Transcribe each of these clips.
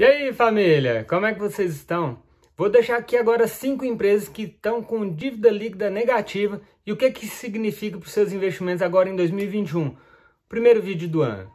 E aí, família, como é que vocês estão? Vou deixar aqui agora cinco empresas que estão com dívida líquida negativa e o que, que isso significa para os seus investimentos agora em 2021. Primeiro vídeo do ano.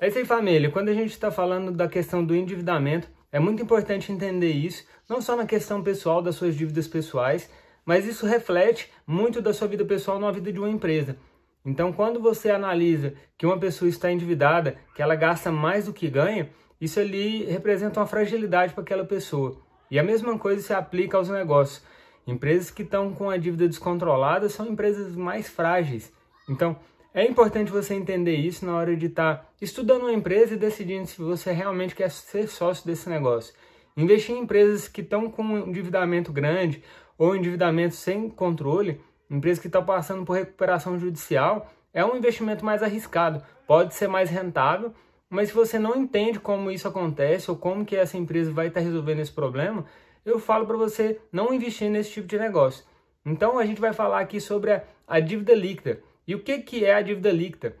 É isso aí, família. Quando a gente está falando da questão do endividamento, é muito importante entender isso, não só na questão pessoal das suas dívidas pessoais, mas isso reflete muito da sua vida pessoal na vida de uma empresa. Então, quando você analisa que uma pessoa está endividada, que ela gasta mais do que ganha, isso ali representa uma fragilidade para aquela pessoa. E a mesma coisa se aplica aos negócios. Empresas que estão com a dívida descontrolada são empresas mais frágeis. Então, é importante você entender isso na hora de estar tá estudando uma empresa e decidindo se você realmente quer ser sócio desse negócio. Investir em empresas que estão com um endividamento grande ou endividamento sem controle empresa que está passando por recuperação judicial, é um investimento mais arriscado, pode ser mais rentável, mas se você não entende como isso acontece ou como que essa empresa vai estar tá resolvendo esse problema, eu falo para você não investir nesse tipo de negócio. Então a gente vai falar aqui sobre a, a dívida líquida. E o que, que é a dívida líquida?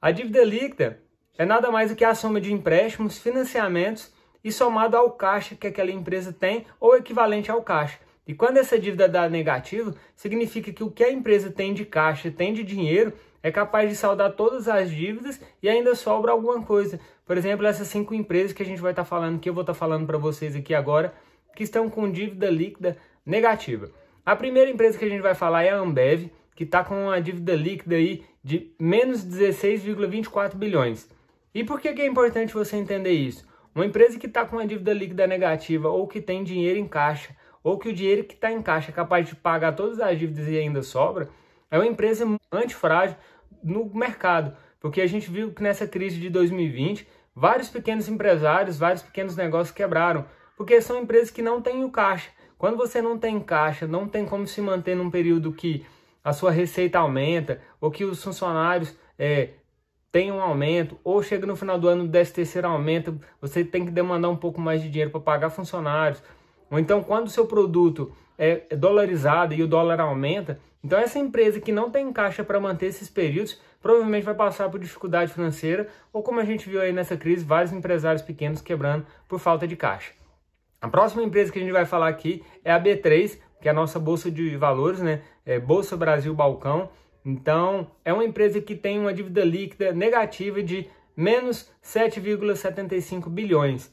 A dívida líquida é nada mais do que a soma de empréstimos, financiamentos e somado ao caixa que aquela empresa tem ou equivalente ao caixa. E quando essa dívida dá negativo, significa que o que a empresa tem de caixa, tem de dinheiro, é capaz de saldar todas as dívidas e ainda sobra alguma coisa. Por exemplo, essas cinco empresas que a gente vai estar tá falando, que eu vou estar tá falando para vocês aqui agora, que estão com dívida líquida negativa. A primeira empresa que a gente vai falar é a Ambev, que está com uma dívida líquida aí de menos 16,24 bilhões. E por que, que é importante você entender isso? Uma empresa que está com uma dívida líquida negativa ou que tem dinheiro em caixa ou que o dinheiro que está em caixa é capaz de pagar todas as dívidas e ainda sobra, é uma empresa antifrágil no mercado. Porque a gente viu que nessa crise de 2020, vários pequenos empresários, vários pequenos negócios quebraram, porque são empresas que não têm o caixa. Quando você não tem caixa, não tem como se manter num período que a sua receita aumenta, ou que os funcionários é, têm um aumento, ou chega no final do ano, o 13 terceiro aumenta, você tem que demandar um pouco mais de dinheiro para pagar funcionários, ou então, quando o seu produto é dolarizado e o dólar aumenta, então essa empresa que não tem caixa para manter esses períodos provavelmente vai passar por dificuldade financeira, ou como a gente viu aí nessa crise, vários empresários pequenos quebrando por falta de caixa. A próxima empresa que a gente vai falar aqui é a B3, que é a nossa bolsa de valores, né? É Bolsa Brasil Balcão. Então, é uma empresa que tem uma dívida líquida negativa de menos 7,75 bilhões.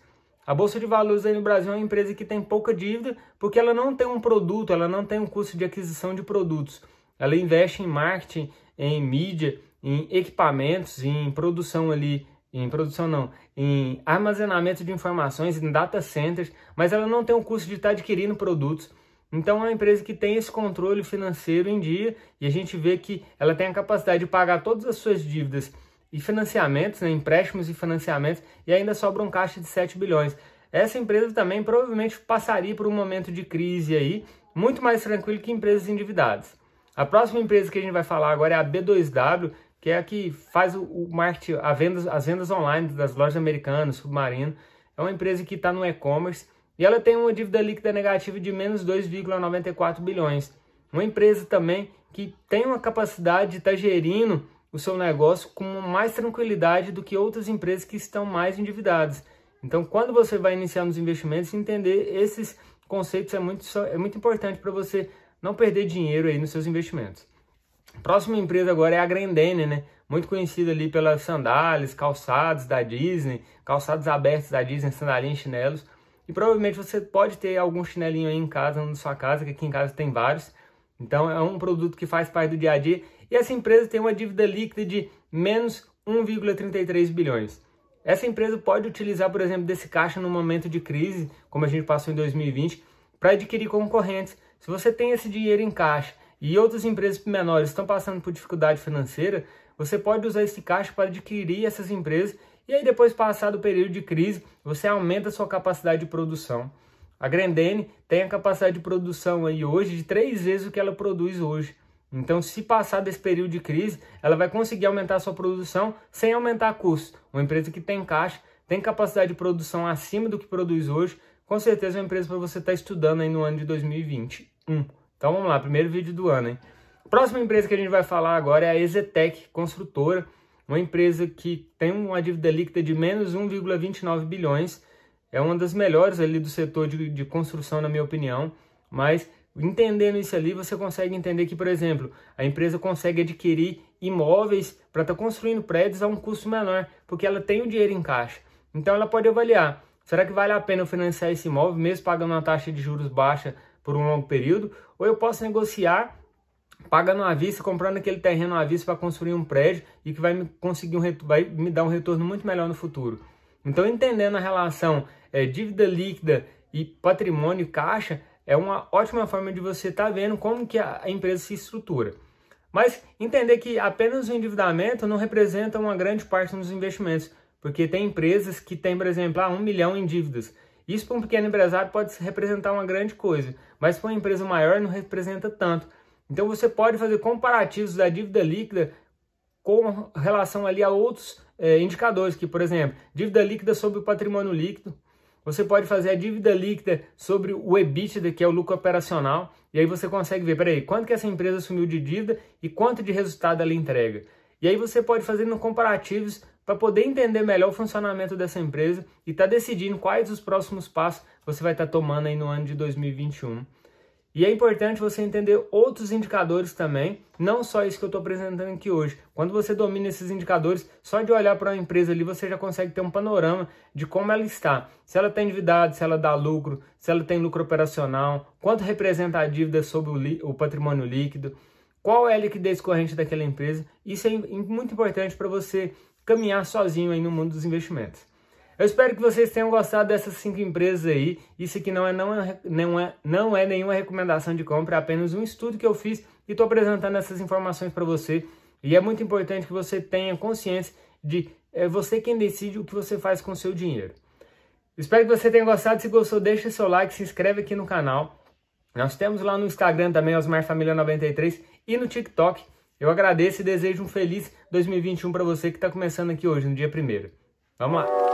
A Bolsa de Valores aí no Brasil é uma empresa que tem pouca dívida porque ela não tem um produto, ela não tem um custo de aquisição de produtos. Ela investe em marketing, em mídia, em equipamentos, em produção ali, em produção não, em armazenamento de informações, em data centers, mas ela não tem o custo de estar adquirindo produtos. Então é uma empresa que tem esse controle financeiro em dia e a gente vê que ela tem a capacidade de pagar todas as suas dívidas e financiamentos, né, empréstimos e financiamentos, e ainda sobra um caixa de 7 bilhões. Essa empresa também provavelmente passaria por um momento de crise aí, muito mais tranquilo que empresas endividadas. A próxima empresa que a gente vai falar agora é a B2W, que é a que faz o, marketing, a vendas, as vendas online das lojas americanas, Submarino. É uma empresa que está no e-commerce e ela tem uma dívida líquida negativa de menos 2,94 bilhões. Uma empresa também que tem uma capacidade de estar tá gerindo o seu negócio com mais tranquilidade do que outras empresas que estão mais endividadas. Então, quando você vai iniciar nos investimentos, entender esses conceitos é muito, é muito importante para você não perder dinheiro aí nos seus investimentos. A próxima empresa agora é a Grendene, né? Muito conhecida ali pelas sandálias, calçados da Disney, calçados abertos da Disney, sandalinhas, chinelos. E provavelmente você pode ter algum chinelinho aí em casa, na sua casa, que aqui em casa tem vários. Então é um produto que faz parte do dia a dia e essa empresa tem uma dívida líquida de menos 1,33 bilhões. Essa empresa pode utilizar, por exemplo, desse caixa no momento de crise, como a gente passou em 2020, para adquirir concorrentes. Se você tem esse dinheiro em caixa e outras empresas menores estão passando por dificuldade financeira, você pode usar esse caixa para adquirir essas empresas e aí depois passar do período de crise, você aumenta a sua capacidade de produção. A Grendene tem a capacidade de produção aí hoje de três vezes o que ela produz hoje. Então, se passar desse período de crise, ela vai conseguir aumentar a sua produção sem aumentar custos. Uma empresa que tem caixa, tem capacidade de produção acima do que produz hoje, com certeza é uma empresa para você estar tá estudando aí no ano de 2021. Então vamos lá, primeiro vídeo do ano, hein? Próxima empresa que a gente vai falar agora é a Exetec Construtora, uma empresa que tem uma dívida líquida de menos 1,29 bilhões, é uma das melhores ali do setor de, de construção, na minha opinião, mas entendendo isso ali, você consegue entender que, por exemplo, a empresa consegue adquirir imóveis para estar tá construindo prédios a um custo menor, porque ela tem o dinheiro em caixa. Então ela pode avaliar, será que vale a pena eu financiar esse imóvel, mesmo pagando uma taxa de juros baixa por um longo período, ou eu posso negociar pagando à vista, comprando aquele terreno à vista para construir um prédio e que vai me conseguir um vai me dar um retorno muito melhor no futuro. Então, entendendo a relação é, dívida líquida e patrimônio caixa, é uma ótima forma de você estar tá vendo como que a, empresa se estrutura. Mas entender que apenas o endividamento não representa uma grande parte dos investimentos, porque tem empresas que têm, por exemplo, ah, um milhão em dívidas. Isso para um pequeno empresário pode representar uma grande coisa, mas para uma empresa maior não representa tanto. Então você pode fazer comparativos da dívida líquida com relação ali a outros é, indicadores, que por exemplo, dívida líquida sobre o patrimônio líquido, você pode fazer a dívida líquida sobre o EBITDA, que é o lucro operacional, e aí você consegue ver, peraí, quanto que essa empresa assumiu de dívida e quanto de resultado ela entrega. E aí você pode fazer no comparativos para poder entender melhor o funcionamento dessa empresa e estar tá decidindo quais os próximos passos você vai estar tá tomando aí no ano de 2021. E é importante você entender outros indicadores também, não só isso que eu estou apresentando aqui hoje. Quando você domina esses indicadores, só de olhar para uma empresa ali você já consegue ter um panorama de como ela está. Se ela tem endividado, se ela dá lucro, se ela tem lucro operacional, quanto representa a dívida sobre o, o patrimônio líquido, qual é a liquidez corrente daquela empresa. Isso é muito importante para você caminhar sozinho aí no mundo dos investimentos. Eu espero que vocês tenham gostado dessas cinco empresas aí. Isso aqui não é, não é, não é, não é nenhuma recomendação de compra, é apenas um estudo que eu fiz e estou apresentando essas informações para você. E é muito importante que você tenha consciência de é você quem decide o que você faz com o seu dinheiro. Espero que você tenha gostado. Se gostou, deixa seu like, se inscreve aqui no canal. Nós temos lá no Instagram também, Osmar Família 93 e no TikTok. Eu agradeço e desejo um feliz 2021 para você que está começando aqui hoje, no dia 1 Vamos lá!